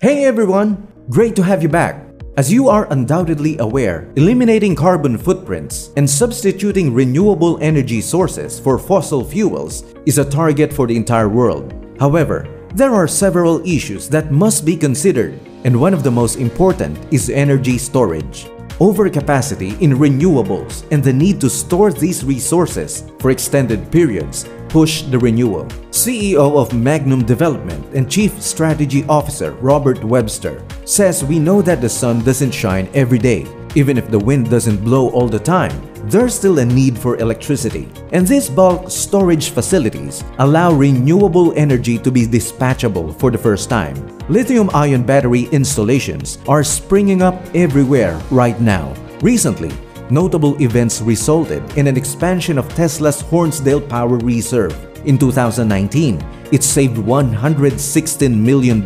Hey everyone! Great to have you back! As you are undoubtedly aware, eliminating carbon footprints and substituting renewable energy sources for fossil fuels is a target for the entire world. However, there are several issues that must be considered, and one of the most important is energy storage. Overcapacity in renewables and the need to store these resources for extended periods push the renewal. CEO of Magnum Development and Chief Strategy Officer Robert Webster says we know that the sun doesn't shine every day. Even if the wind doesn't blow all the time, there's still a need for electricity. And these bulk storage facilities allow renewable energy to be dispatchable for the first time. Lithium-ion battery installations are springing up everywhere right now. Recently, notable events resulted in an expansion of Tesla's Hornsdale Power Reserve. In 2019, it saved $116 million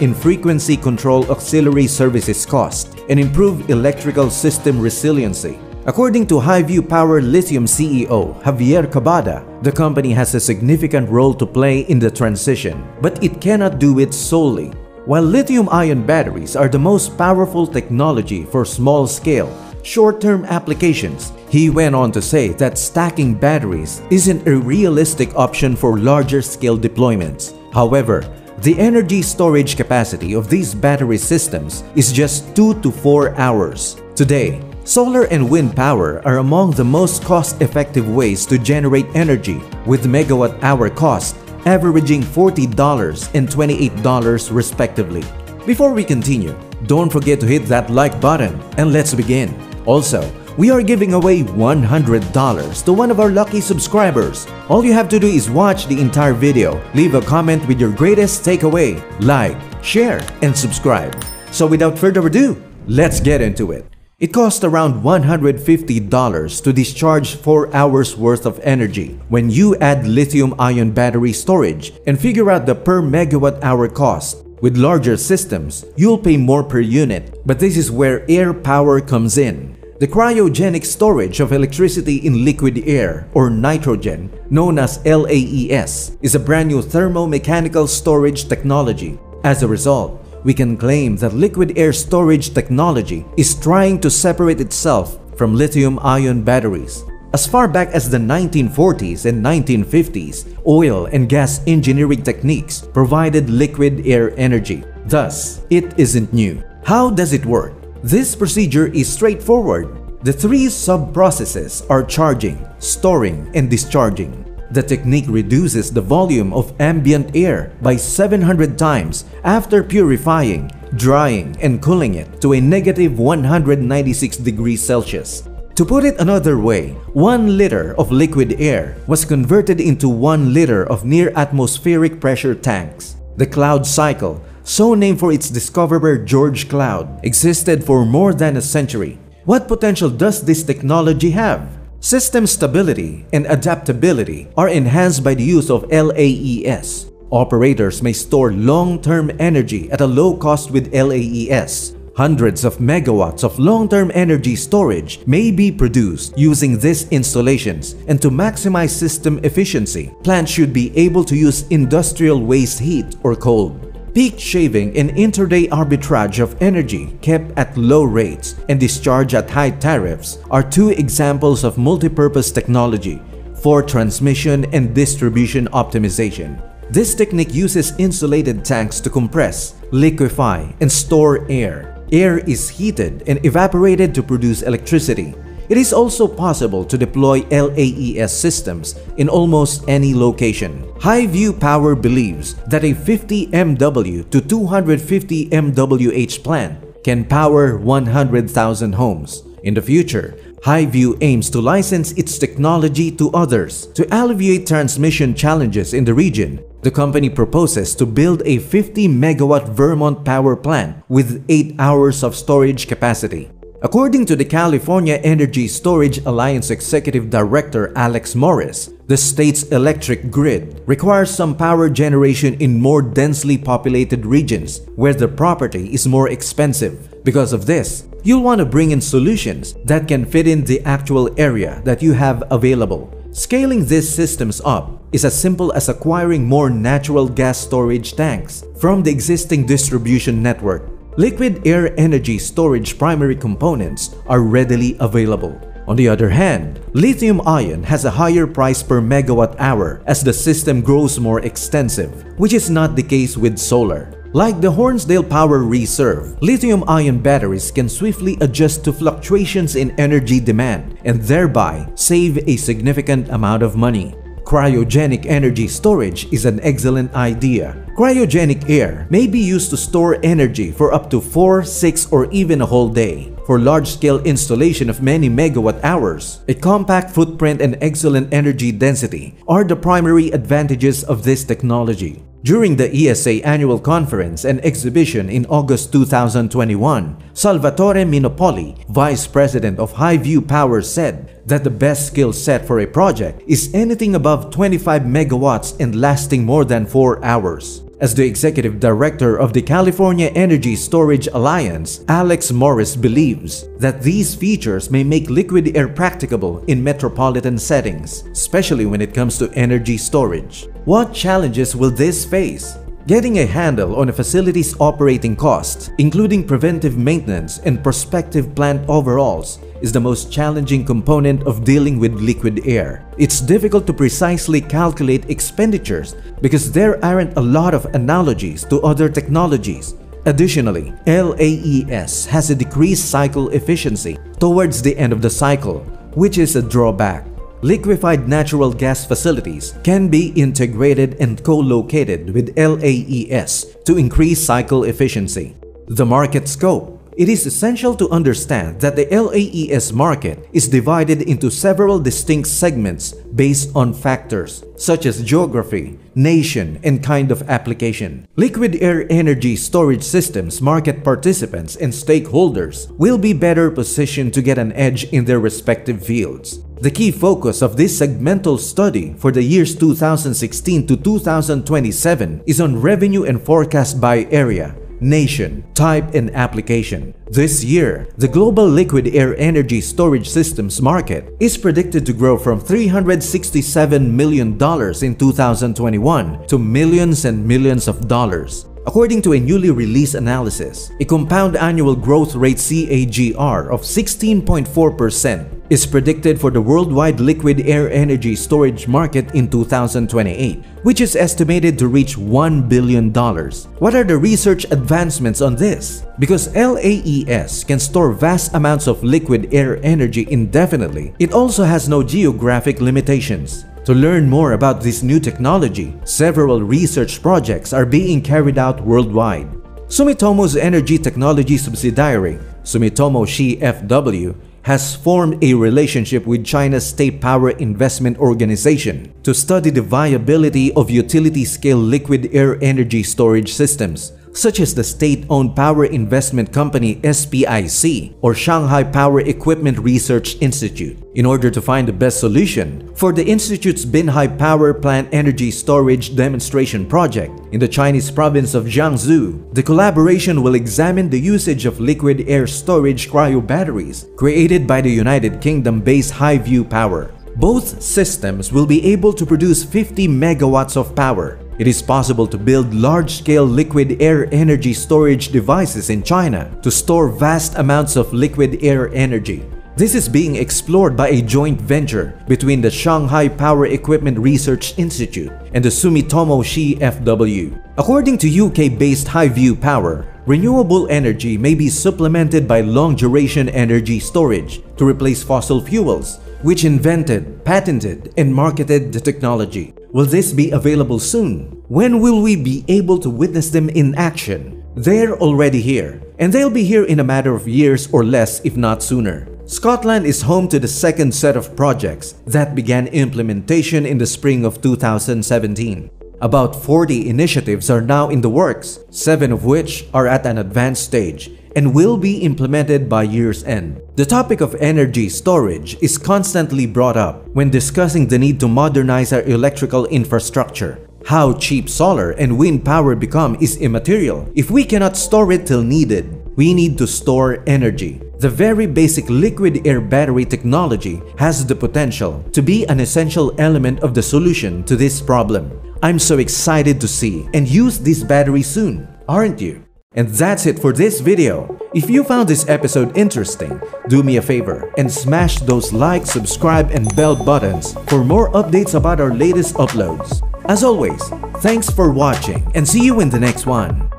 in frequency control auxiliary services cost and improved electrical system resiliency. According to Highview Power Lithium CEO Javier Cabada, the company has a significant role to play in the transition, but it cannot do it solely. While lithium-ion batteries are the most powerful technology for small-scale, short-term applications, he went on to say that stacking batteries isn't a realistic option for larger-scale deployments. However, the energy storage capacity of these battery systems is just 2 to 4 hours. Today, solar and wind power are among the most cost-effective ways to generate energy with megawatt-hour cost averaging $40 and $28 respectively. Before we continue, don't forget to hit that like button and let's begin. Also, we are giving away $100 to one of our lucky subscribers. All you have to do is watch the entire video, leave a comment with your greatest takeaway, like, share, and subscribe. So without further ado, let's get into it. It costs around $150 to discharge 4 hours worth of energy when you add lithium-ion battery storage and figure out the per megawatt hour cost. With larger systems, you'll pay more per unit, but this is where air power comes in. The cryogenic storage of electricity in liquid air, or nitrogen, known as LAES, is a brand new thermomechanical storage technology. As a result, we can claim that liquid air storage technology is trying to separate itself from lithium-ion batteries. As far back as the 1940s and 1950s, oil and gas engineering techniques provided liquid air energy. Thus, it isn't new. How does it work? This procedure is straightforward. The three sub-processes are charging, storing, and discharging. The technique reduces the volume of ambient air by 700 times after purifying, drying, and cooling it to a negative 196 degrees Celsius. To put it another way, 1 liter of liquid air was converted into 1 liter of near-atmospheric pressure tanks. The Cloud cycle, so named for its discoverer George Cloud, existed for more than a century. What potential does this technology have? System stability and adaptability are enhanced by the use of LAES. Operators may store long-term energy at a low cost with LAES. Hundreds of megawatts of long-term energy storage may be produced using these installations and to maximize system efficiency, plants should be able to use industrial waste heat or cold. Peak shaving and intraday arbitrage of energy kept at low rates and discharge at high tariffs are two examples of multipurpose technology for transmission and distribution optimization. This technique uses insulated tanks to compress, liquefy, and store air. Air is heated and evaporated to produce electricity. It is also possible to deploy LAES systems in almost any location. Highview Power believes that a 50 MW to 250 MWH plant can power 100,000 homes. In the future, Highview aims to license its technology to others. To alleviate transmission challenges in the region, the company proposes to build a 50 megawatt Vermont power plant with 8 hours of storage capacity. According to the California Energy Storage Alliance Executive Director Alex Morris, the state's electric grid requires some power generation in more densely populated regions where the property is more expensive. Because of this, you'll want to bring in solutions that can fit in the actual area that you have available. Scaling these systems up is as simple as acquiring more natural gas storage tanks from the existing distribution network. Liquid air energy storage primary components are readily available. On the other hand, lithium ion has a higher price per megawatt hour as the system grows more extensive, which is not the case with solar. Like the Hornsdale Power Reserve, lithium-ion batteries can swiftly adjust to fluctuations in energy demand and thereby save a significant amount of money. Cryogenic energy storage is an excellent idea. Cryogenic air may be used to store energy for up to 4, 6, or even a whole day. For large-scale installation of many megawatt hours, a compact footprint and excellent energy density are the primary advantages of this technology. During the ESA annual conference and exhibition in August 2021, Salvatore Minopoli, Vice President of Highview Power said that the best skill set for a project is anything above 25 megawatts and lasting more than 4 hours. As the executive director of the California Energy Storage Alliance, Alex Morris believes that these features may make liquid air practicable in metropolitan settings, especially when it comes to energy storage. What challenges will this face? Getting a handle on a facility's operating costs, including preventive maintenance and prospective plant overhauls, is the most challenging component of dealing with liquid air. It's difficult to precisely calculate expenditures because there aren't a lot of analogies to other technologies. Additionally, LAES has a decreased cycle efficiency towards the end of the cycle, which is a drawback. Liquefied natural gas facilities can be integrated and co-located with LAES to increase cycle efficiency. The market scope it is essential to understand that the LAES market is divided into several distinct segments based on factors such as geography, nation, and kind of application. Liquid air energy storage systems market participants and stakeholders will be better positioned to get an edge in their respective fields. The key focus of this segmental study for the years 2016 to 2027 is on revenue and forecast by area, nation, type, and application. This year, the global liquid air energy storage systems market is predicted to grow from $367 million in 2021 to millions and millions of dollars. According to a newly released analysis, a compound annual growth rate CAGR of 16.4% is predicted for the worldwide liquid air energy storage market in 2028, which is estimated to reach $1 billion. What are the research advancements on this? Because LAES can store vast amounts of liquid air energy indefinitely, it also has no geographic limitations. To learn more about this new technology, several research projects are being carried out worldwide. Sumitomo's energy technology subsidiary, Sumitomo SHI FW, has formed a relationship with China's State Power Investment Organization to study the viability of utility-scale liquid air energy storage systems such as the state-owned power investment company SPIC or Shanghai Power Equipment Research Institute in order to find the best solution for the institute's Binhai Power Plant Energy Storage Demonstration Project in the Chinese province of Jiangsu. The collaboration will examine the usage of liquid air storage cryo batteries created by the United Kingdom-based Highview Power. Both systems will be able to produce 50 megawatts of power it is possible to build large-scale liquid air energy storage devices in China to store vast amounts of liquid air energy. This is being explored by a joint venture between the Shanghai Power Equipment Research Institute and the Sumitomo SHI FW. According to UK-based Highview Power, renewable energy may be supplemented by long-duration energy storage to replace fossil fuels, which invented, patented, and marketed the technology. Will this be available soon? When will we be able to witness them in action? They're already here, and they'll be here in a matter of years or less if not sooner. Scotland is home to the second set of projects that began implementation in the spring of 2017. About 40 initiatives are now in the works, 7 of which are at an advanced stage and will be implemented by year's end. The topic of energy storage is constantly brought up when discussing the need to modernize our electrical infrastructure. How cheap solar and wind power become is immaterial if we cannot store it till needed. We need to store energy. The very basic liquid air battery technology has the potential to be an essential element of the solution to this problem. I'm so excited to see and use this battery soon, aren't you? And that's it for this video. If you found this episode interesting, do me a favor and smash those like, subscribe, and bell buttons for more updates about our latest uploads. As always, thanks for watching and see you in the next one.